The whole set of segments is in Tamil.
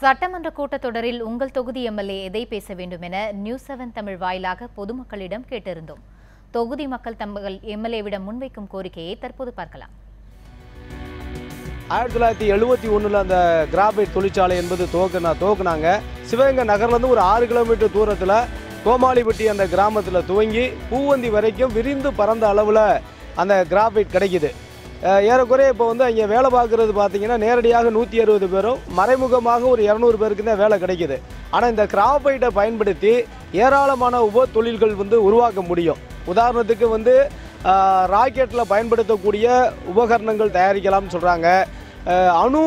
சட்டமன்ற கூட்டத்தொடரில் உங்கள் தொகுதி எம்எல்ஏ எதை பேச வேண்டும் என நியூஸ் செவன் தமிழ் வாயிலாக பொதுமக்களிடம் கேட்டிருந்தோம். தொகுதி மக்கள் தங்கள் எம்எல்ஏவிடம் முன்வைக்கும் கோரிக்கையை தற்போது பார்க்கலாம். ஆயிரத்தி தொள்ளாயிரத்தி எழுபத்தி ஒன்றில் அந்த கிராபைட் தொழிற்சாலை என்பது துவக்கினா துவக்குனாங்க. சிவகங்கை நகர்லேருந்து ஒரு ஆறு கிலோமீட்டர் தூரத்தில் கோமாளிப்பட்டி அந்த கிராமத்தில் துவங்கி பூவந்தி வரைக்கும் விரிந்து பறந்த அளவில் அந்த கிராபைட் கிடைக்குது. ஏறக்குறைய இப்போ வந்து அங்கே வேலை பார்க்குறது பார்த்தீங்கன்னா நேரடியாக நூற்றி அறுபது பேரும் மறைமுகமாக ஒரு இரநூறு பேருக்கு தான் வேலை கிடைக்குது. ஆனால் இந்த கிராஃபைட்டை பயன்படுத்தி ஏராளமான உப தொழில்கள் வந்து உருவாக்க முடியும். உதாரணத்துக்கு வந்து ராக்கெட்டில் பயன்படுத்தக்கூடிய உபகரணங்கள் தயாரிக்கலாம்னு சொல்கிறாங்க அணு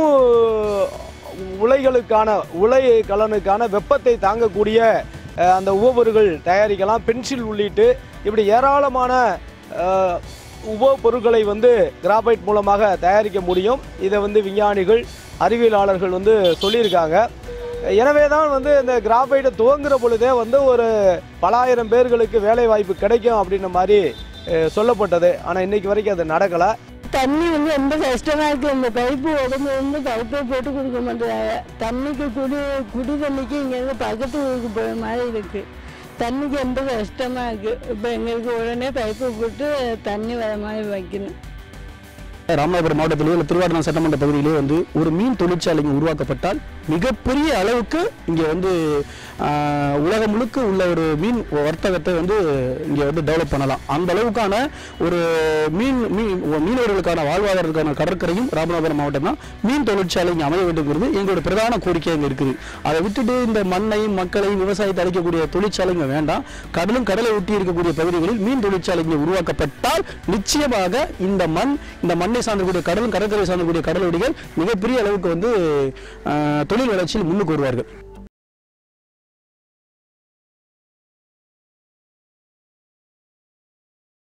உலைகளுக்கான உலை கலனுக்கான வெப்பத்தை தாங்கக்கூடிய அந்த உபபொருட்கள் தயாரிக்கலாம். பென்சில் உள்ளிட்டு இப்படி ஏராளமான உப பொருட்களை வந்து கிராபைட் மூலமாக தயாரிக்க முடியும். இதை வந்து விஞ்ஞானிகள் அறிவியலாளர்கள் வந்து சொல்லியிருக்காங்க. எனவே தான் வந்து இந்த கிராஃபைட்டை துவங்குற பொழுதே வந்து ஒரு பலாயிரம் பேர்களுக்கு வேலை வாய்ப்பு கிடைக்கும் அப்படின்ற மாதிரி சொல்லப்பட்டது. ஆனால் இன்னைக்கு வரைக்கும் அது நடக்கலை. தண்ணி வந்து ரொம்ப கஷ்டமாக இருக்குது இந்த பைப்பு உடம்பு வந்து பைப்பே போட்டு கொடுக்க மாட்டேறாங்க. தண்ணிக்கு குடி குடி தண்ணிக்கு இங்கேருந்து பக்கத்து ஊருக்கு போகிற மாதிரி இருக்குது தண்ணிக்கு ரொம்ப கஷ்டமா இருக்கு இப்போ எங்களுக்கு உடனே பைப்பு போட்டு தண்ணி வர மாதிரி வைக்கணும் ராமநாதபுரம் மாவட்டத்திலேயே இல்லை திருவாரூர் சட்டமன்ற பகுதியிலே வந்து ஒரு மீன் தொழிற்சாலைங்க உருவாக்கப்பட்டால் மிகப்பெரிய அளவுக்கு இங்கே வந்து உலகம் முழுக்க உள்ள ஒரு மீன் வர்த்தகத்தை வந்து இங்கே வந்து டெவலப் பண்ணலாம். அந்த அளவுக்கான ஒரு மீன் மீன் மீனவர்களுக்கான வாழ்வாதாரத்துக்கான கடற்கரையும் ராமநாதபுரம் மாவட்டம் தான் மீன் தொழிற்சாலை இங்கே அமைய வேண்டும்ங்கிறது எங்களோட பிரதான கோரிக்கை இங்கே இருக்குது. அதை விட்டுட்டு இந்த மண்ணையும் மக்களையும் விவசாயத்தை அளிக்கக்கூடிய தொழிற்சாலைங்க வேண்டாம். கடலும் கடலை ஒட்டி இருக்கக்கூடிய பகுதிகளில் மீன் தொழிற்சாலை இங்கே உருவாக்கப்பட்டால் நிச்சயமாக இந்த மண் இந்த மண்ணை சார்ந்தக்கூடிய கடலும் கடற்கரை சார்ந்தக்கூடிய கடலோடிகள் மிகப்பெரிய அளவுக்கு வந்து தொழில் வளர்ச்சியில் முன்னுக்கு வருவார்கள்.